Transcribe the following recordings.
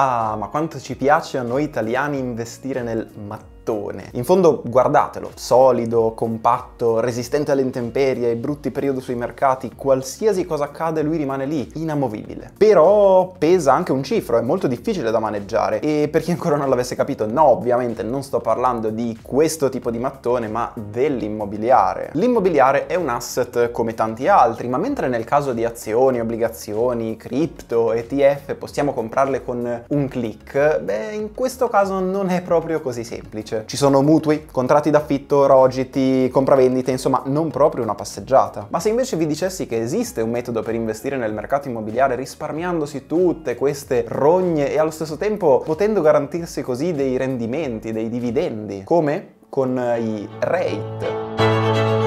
Ah, ma quanto ci piace a noi italiani investire nel mattone mattone. In fondo guardatelo, solido, compatto, resistente alle intemperie, ai brutti periodi sui mercati, qualsiasi cosa accade lui rimane lì, inamovibile. Però pesa anche un cifro, è molto difficile da maneggiare e per chi ancora non l'avesse capito, no, ovviamente non sto parlando di questo tipo di mattone, ma dell'immobiliare. L'immobiliare è un asset come tanti altri, ma mentre nel caso di azioni, obbligazioni, cripto, ETF possiamo comprarle con un click, beh, in questo caso non è proprio così semplice ci sono mutui, contratti d'affitto, rogiti, compravendite, insomma non proprio una passeggiata. Ma se invece vi dicessi che esiste un metodo per investire nel mercato immobiliare risparmiandosi tutte queste rogne e allo stesso tempo potendo garantirsi così dei rendimenti, dei dividendi, come? Con i rate.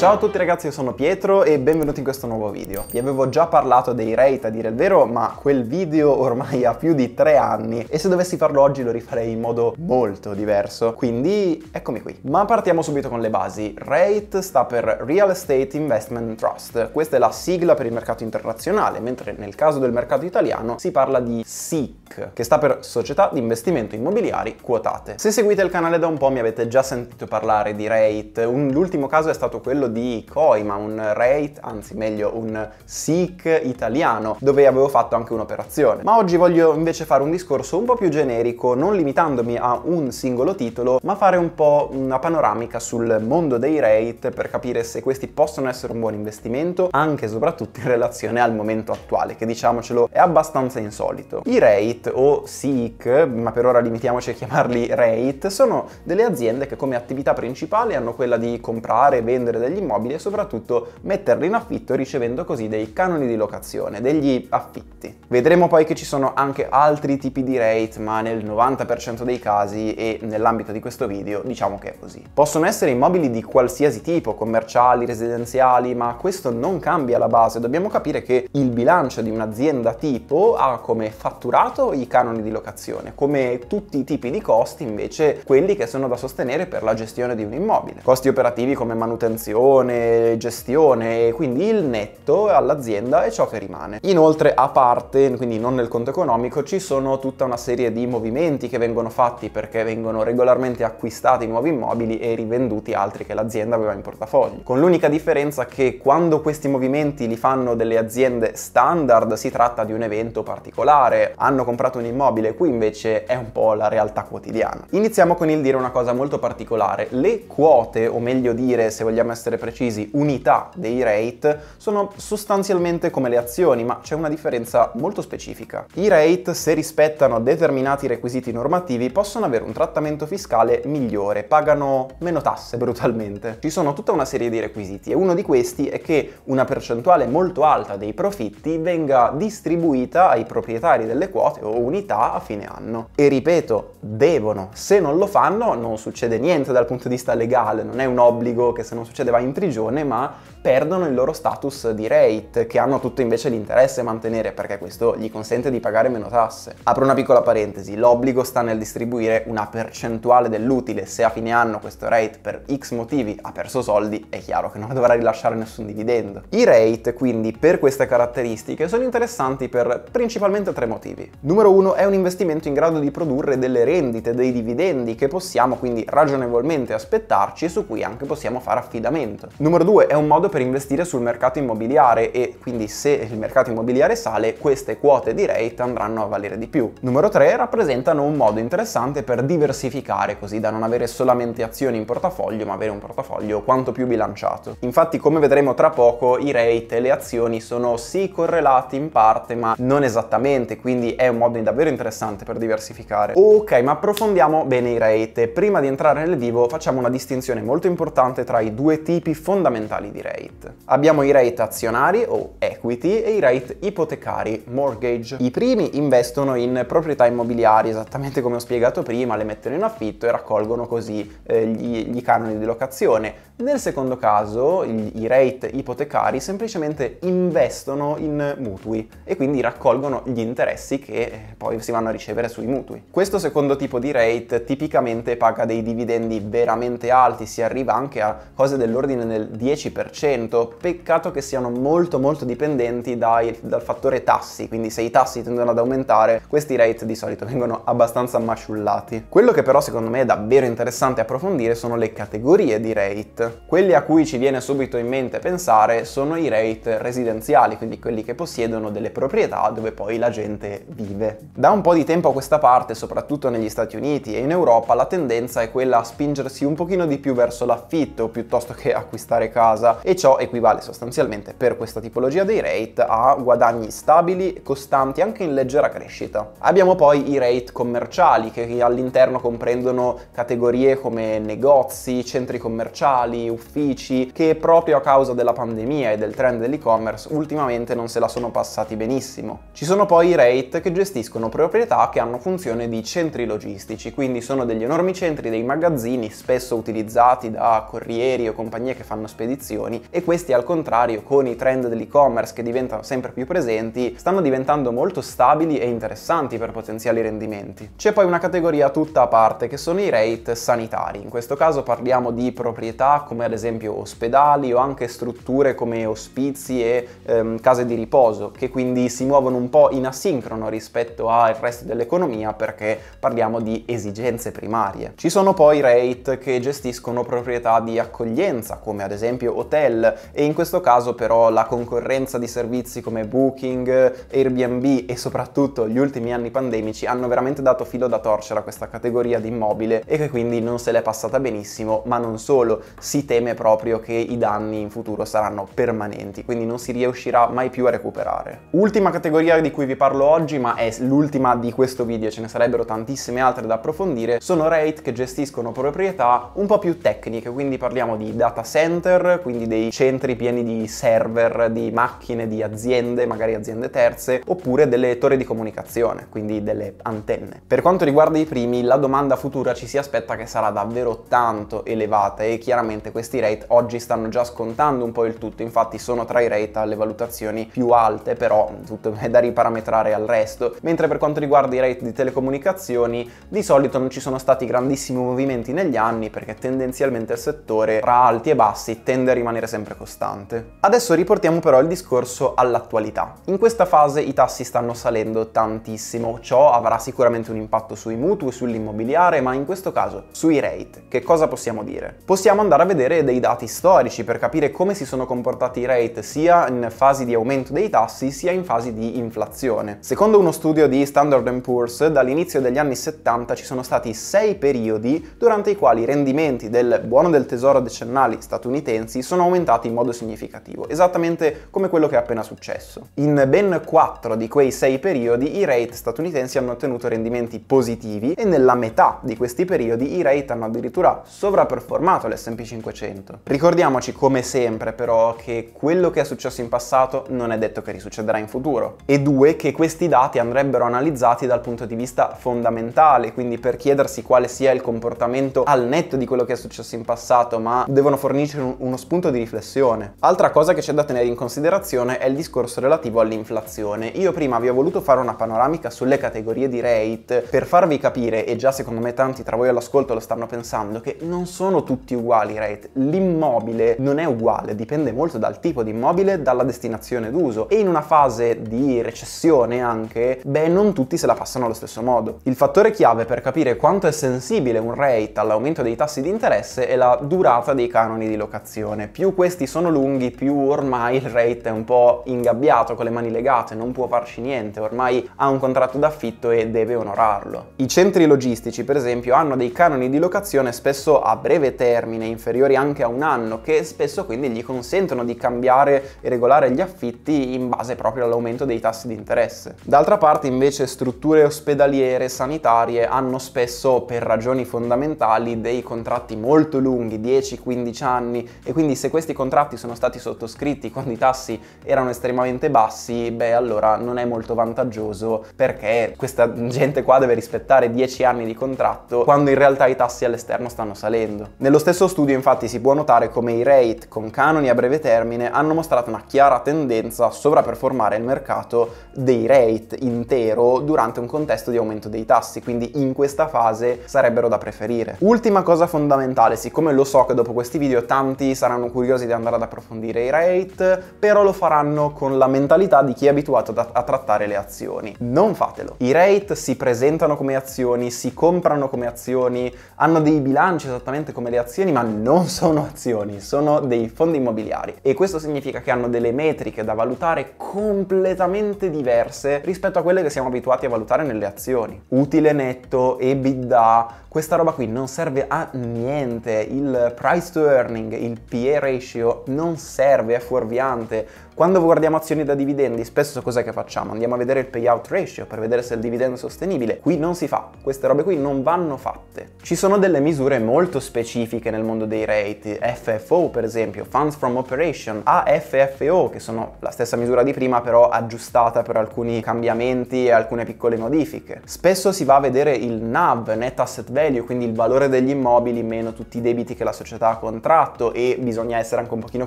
Ciao a tutti ragazzi, io sono Pietro e benvenuti in questo nuovo video. Vi avevo già parlato dei rate a dire il vero, ma quel video ormai ha più di tre anni e se dovessi farlo oggi lo rifarei in modo molto diverso, quindi eccomi qui. Ma partiamo subito con le basi. Rate sta per Real Estate Investment Trust, questa è la sigla per il mercato internazionale, mentre nel caso del mercato italiano si parla di SIC, che sta per Società di Investimento Immobiliari Quotate. Se seguite il canale da un po' mi avete già sentito parlare di Rate, un, l'ultimo caso è stato quello di Coima, un rate, anzi meglio un SIC italiano, dove avevo fatto anche un'operazione. Ma oggi voglio invece fare un discorso un po' più generico, non limitandomi a un singolo titolo, ma fare un po' una panoramica sul mondo dei rate per capire se questi possono essere un buon investimento, anche e soprattutto in relazione al momento attuale, che diciamocelo è abbastanza insolito. I rate o SIC, ma per ora limitiamoci a chiamarli rate, sono delle aziende che come attività principale hanno quella di comprare e vendere degli immobili e soprattutto metterli in affitto ricevendo così dei canoni di locazione, degli affitti. Vedremo poi che ci sono anche altri tipi di rate, ma nel 90% dei casi e nell'ambito di questo video diciamo che è così. Possono essere immobili di qualsiasi tipo, commerciali, residenziali, ma questo non cambia la base, dobbiamo capire che il bilancio di un'azienda tipo ha come fatturato i canoni di locazione, come tutti i tipi di costi invece quelli che sono da sostenere per la gestione di un immobile. Costi operativi come manutenzione, produzione, gestione quindi il netto all'azienda è ciò che rimane. Inoltre a parte, quindi non nel conto economico, ci sono tutta una serie di movimenti che vengono fatti perché vengono regolarmente acquistati nuovi immobili e rivenduti altri che l'azienda aveva in portafoglio. Con l'unica differenza che quando questi movimenti li fanno delle aziende standard si tratta di un evento particolare, hanno comprato un immobile, qui invece è un po' la realtà quotidiana. Iniziamo con il dire una cosa molto particolare, le quote, o meglio dire se vogliamo essere precisi, unità dei rate sono sostanzialmente come le azioni, ma c'è una differenza molto specifica. I rate, se rispettano determinati requisiti normativi, possono avere un trattamento fiscale migliore, pagano meno tasse brutalmente. Ci sono tutta una serie di requisiti e uno di questi è che una percentuale molto alta dei profitti venga distribuita ai proprietari delle quote o unità a fine anno. E ripeto, devono. Se non lo fanno non succede niente dal punto di vista legale, non è un obbligo che se non succede va in prigione, ma perdono il loro status di rate, che hanno tutto invece l'interesse a mantenere, perché questo gli consente di pagare meno tasse. Apro una piccola parentesi, l'obbligo sta nel distribuire una percentuale dell'utile, se a fine anno questo rate per X motivi ha perso soldi, è chiaro che non dovrà rilasciare nessun dividendo. I rate, quindi, per queste caratteristiche, sono interessanti per principalmente tre motivi. Numero uno, è un investimento in grado di produrre delle rendite, dei dividendi che possiamo quindi ragionevolmente aspettarci e su cui anche possiamo fare affidamento. Numero due, è un modo per investire sul mercato immobiliare e quindi se il mercato immobiliare sale queste quote di rate andranno a valere di più. Numero 3 rappresentano un modo interessante per diversificare così da non avere solamente azioni in portafoglio ma avere un portafoglio quanto più bilanciato. Infatti come vedremo tra poco i rate e le azioni sono sì correlati in parte ma non esattamente quindi è un modo davvero interessante per diversificare. Ok ma approfondiamo bene i rate. Prima di entrare nel vivo facciamo una distinzione molto importante tra i due tipi fondamentali di rate rate. Abbiamo i rate azionari o equity e i rate ipotecari, mortgage. I primi investono in proprietà immobiliari, esattamente come ho spiegato prima, le mettono in affitto e raccolgono così eh, gli, gli canoni di locazione. Nel secondo caso, i, i rate ipotecari semplicemente investono in mutui e quindi raccolgono gli interessi che eh, poi si vanno a ricevere sui mutui. Questo secondo tipo di rate tipicamente paga dei dividendi veramente alti, si arriva anche a cose dell'ordine dell'ordine del 10%, peccato che siano molto molto dipendenti dai, dal fattore tassi, quindi se i tassi tendono ad aumentare, questi rate di solito vengono abbastanza masciullati. Quello che però secondo me è davvero interessante approfondire sono le categorie di rate. Quelli a cui ci viene subito in mente pensare sono i rate residenziali, quindi quelli che possiedono delle proprietà dove poi la gente vive. Da un po' di tempo a questa parte, soprattutto negli Stati Uniti e in Europa, la tendenza è quella a spingersi un pochino di più verso l'affitto piuttosto che acquistare casa e ciò equivale sostanzialmente per questa tipologia dei rate a guadagni stabili, costanti, anche in leggera crescita. Abbiamo poi i rate commerciali che all'interno comprendono categorie come negozi, centri commerciali, uffici, che proprio a causa della pandemia e del trend dell'e-commerce ultimamente non se la sono passati benissimo. Ci sono poi i rate che gestiscono proprietà che hanno funzione di centri logistici, quindi sono degli enormi centri, dei magazzini spesso utilizzati da corrieri o compagnie che fanno spedizioni e questi al contrario con i trend dell'e-commerce che diventano sempre più presenti stanno diventando molto stabili e interessanti per potenziali rendimenti. C'è poi una categoria tutta a parte che sono i rate sanitari, in questo caso parliamo di proprietà come ad esempio ospedali o anche strutture come ospizi e ehm, case di riposo che quindi si muovono un po' in asincrono rispetto al resto dell'economia perché parliamo di esigenze primarie. Ci sono poi rate che gestiscono proprietà di accoglienza come ad esempio hotel e in questo caso però la concorrenza di servizi come Booking, Airbnb e soprattutto gli ultimi anni pandemici hanno veramente dato filo da torcere a questa categoria di immobile e che quindi non se l'è passata benissimo, ma non solo, si teme proprio che i danni in futuro saranno permanenti, quindi non si riuscirà mai più a recuperare. Ultima categoria di cui vi parlo oggi, ma è l'ultima di questo video, ce ne sarebbero tantissime altre da approfondire, sono rate che gestiscono proprietà un po' più tecniche, quindi parliamo di data center, quindi dei centri pieni di server, di macchine, di aziende, magari aziende terze, oppure delle torri di comunicazione, quindi delle antenne. Per quanto riguarda i primi, la domanda futura ci si aspetta che sarà davvero tanto elevata e chiaramente questi rate oggi stanno già scontando un po' il tutto, infatti sono tra i rate alle valutazioni più alte, però tutto è da riparametrare al resto, mentre per quanto riguarda i rate di telecomunicazioni, di solito non ci sono stati grandissimi movimenti negli anni perché tendenzialmente il settore tra alti e bassi tende a rimanere sempre costante. Adesso riportiamo però il discorso all'attualità. In questa fase i tassi stanno salendo tantissimo, ciò avrà sicuramente un impatto sui mutui, sull'immobiliare, ma in questo caso sui rate. Che cosa possiamo dire? Possiamo andare a vedere dei dati storici per capire come si sono comportati i rate sia in fasi di aumento dei tassi sia in fasi di inflazione. Secondo uno studio di Standard Poor's, dall'inizio degli anni 70 ci sono stati sei periodi durante i quali i rendimenti del buono del tesoro decennali statunitensi sono aumentati in modo significativo, esattamente come quello che è appena successo. In ben quattro di quei sei periodi i rate statunitensi hanno ottenuto rendimenti positivi e nella metà di questi periodi i rate hanno addirittura sovraperformato l'S&P 500. Ricordiamoci come sempre però che quello che è successo in passato non è detto che risuccederà in futuro e due che questi dati andrebbero analizzati dal punto di vista fondamentale, quindi per chiedersi quale sia il comportamento al netto di quello che è successo in passato, ma devono fornirci uno spunto di riflessione. Altra cosa che c'è da tenere in considerazione è il discorso relativo all'inflazione. Io prima vi ho voluto fare una panoramica sulle categorie di rate per farvi capire, e già secondo me tanti tra voi all'ascolto lo stanno pensando, che non sono tutti uguali i rate. L'immobile non è uguale, dipende molto dal tipo di immobile, dalla destinazione d'uso e in una fase di recessione anche, beh, non tutti se la passano allo stesso modo. Il fattore chiave per capire quanto è sensibile un rate all'aumento dei tassi di interesse è la durata dei canoni di locazione. Più questi sono lunghi, più ormai il rate è un po' ingabbiato con le mani legate, non può farci niente, ormai ha un contratto d'affitto e deve onorarlo. I centri logistici, per esempio, hanno dei canoni di locazione spesso a breve termine, inferiori anche a un anno, che spesso quindi gli consentono di cambiare e regolare gli affitti in base proprio all'aumento dei tassi di interesse. D'altra parte invece strutture ospedaliere, sanitarie hanno spesso per ragioni fondamentali dei contratti molto lunghi, 10-15 anni e quindi se questi contratti sono stati sottoscritti quando i tassi erano estremamente bassi, beh allora non è molto vantaggioso perché questa gente qua deve rispettare 10 anni di contratto quando in realtà i tassi all'esterno stanno salendo. Nello stesso studio infatti si può notare come i rate con canoni a breve termine hanno mostrato una chiara tendenza a sovraperformare il mercato dei rate intero durante un contesto di aumento dei tassi, quindi in questa fase sarebbero da preferire. Ultima cosa fondamentale, siccome lo so che dopo questi video tanti saranno curiosi di andare ad approfondire i rate, però lo faranno con la mentalità di chi è abituato a, trattare le azioni. Non fatelo. I rate si presentano come azioni, si comprano come azioni, hanno dei bilanci esattamente come le azioni, ma non sono azioni, sono dei fondi immobiliari. E questo significa che hanno delle metriche da valutare completamente diverse rispetto a quelle che siamo abituati a valutare nelle azioni. Utile netto, EBITDA, questa roba qui non serve a niente, il price to earning, il PA ratio non serve, è fuorviante. Quando guardiamo azioni da dividendi, spesso cos'è che facciamo? Andiamo a vedere il payout ratio per vedere se il dividendo è sostenibile. Qui non si fa, queste robe qui non vanno fatte. Ci sono delle misure molto specifiche nel mondo dei rate, FFO per esempio, Funds from Operation, AFFO, che sono la stessa misura di prima però aggiustata per alcuni cambiamenti e alcune piccole modifiche. Spesso si va a vedere il NAV, Net Asset Value, quindi il valore degli immobili meno tutti i debiti che la società ha contratto e bisogna essere anche un pochino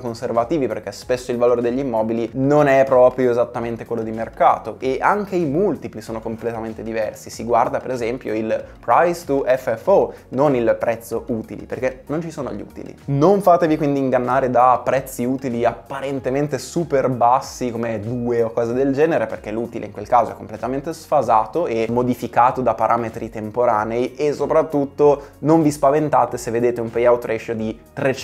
conservativi perché spesso il valore degli immobili non è proprio esattamente quello di mercato e anche i multipli sono completamente diversi. Si guarda per esempio il price to FFO, non il prezzo utili, perché non ci sono gli utili. Non fatevi quindi ingannare da prezzi utili apparentemente super bassi come 2 o cose del genere, perché l'utile in quel caso è completamente sfasato e modificato da parametri temporanei e soprattutto non vi spaventate se vedete un payout ratio di 300%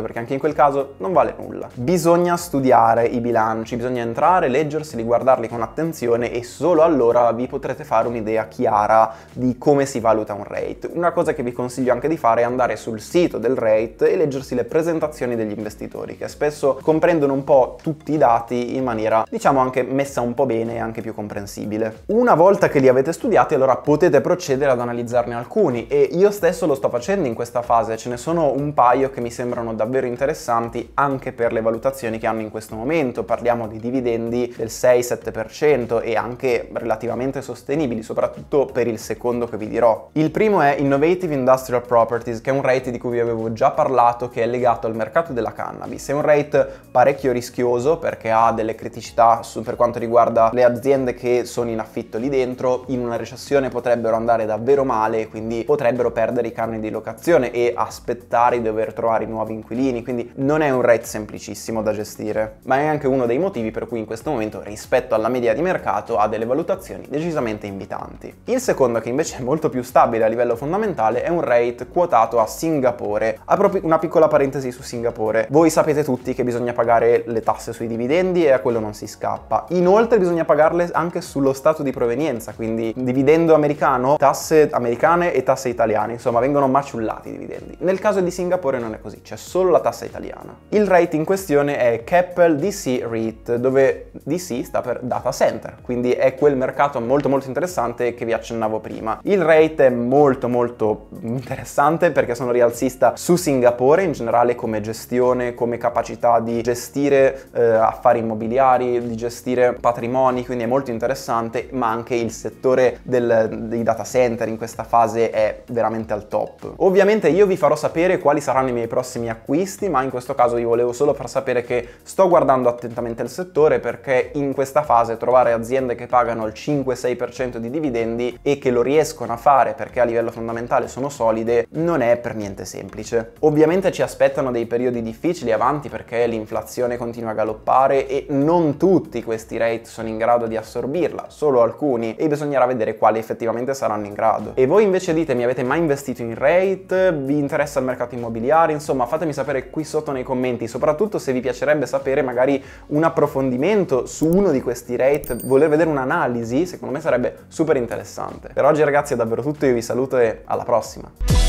perché anche in quel caso non vale nulla. Bisogna studiare i bilanci, bisogna entrare, leggerseli, guardarli con attenzione e solo allora vi potrete fare un'idea chiara di come si valuta un rate. Una cosa che vi consiglio anche di fare è andare sul sito del rate e leggersi le presentazioni degli investitori che spesso comprendono un po' tutti i dati in maniera diciamo anche messa un po' bene e anche più comprensibile. Una volta che li avete studiati allora potete procedere ad analizzarne alcuni e io stesso lo sto facendo in questa fase, ce ne sono un paio che mi sembrano davvero interessanti anche per le valutazioni che hanno in questo momento, parliamo di dividendi del 6-7% e anche relativamente sostenibili, soprattutto per il secondo che vi dirò. Il primo è Innovative Industrial Properties, che è un rate di cui vi avevo già parlato, che è legato al mercato della cannabis. È un rate parecchio rischioso perché ha delle criticità su, per quanto riguarda le aziende che sono in affitto lì dentro, in una recessione potrebbero andare davvero male, quindi potrebbero perdere i canoni di locazione e aspettare di dover trovare i nuovi inquilini, quindi non è un rate semplicissimo da gestire, ma è anche uno dei motivi per cui in questo momento rispetto alla media di mercato ha delle valutazioni decisamente invitanti. Il secondo che invece è molto più stabile a livello fondamentale è un rate quotato a Singapore. Apro una piccola parentesi su Singapore. Voi sapete tutti che bisogna pagare le tasse sui dividendi e a quello non si scappa. Inoltre bisogna pagarle anche sullo stato di provenienza, quindi dividendo americano, tasse americane e tasse italiane, insomma vengono maciullati i dividendi. Nel caso di Singapore non è così, c'è solo la tassa italiana. Il rate in questione è Keppel DC REIT, dove DC sta per data center, quindi è quel mercato molto molto interessante che vi accennavo prima. Il rate è molto molto interessante perché sono rialzista su Singapore in generale come gestione, come capacità di gestire eh, affari immobiliari, di gestire patrimoni, quindi è molto interessante, ma anche il settore del, dei data center in questa fase è veramente al top. Ovviamente io vi farò sapere quali saranno i prossimi acquisti, ma in questo caso vi volevo solo far sapere che sto guardando attentamente il settore perché in questa fase trovare aziende che pagano il 5-6% di dividendi e che lo riescono a fare perché a livello fondamentale sono solide non è per niente semplice. Ovviamente ci aspettano dei periodi difficili avanti perché l'inflazione continua a galoppare e non tutti questi rate sono in grado di assorbirla, solo alcuni e bisognerà vedere quali effettivamente saranno in grado. E voi invece ditemi, avete mai investito in rate? Vi interessa il mercato immobiliare? Insomma, fatemi sapere qui sotto nei commenti, soprattutto se vi piacerebbe sapere magari un approfondimento su uno di questi rate, voler vedere un'analisi, secondo me sarebbe super interessante. Per oggi ragazzi è davvero tutto, io vi saluto e alla prossima!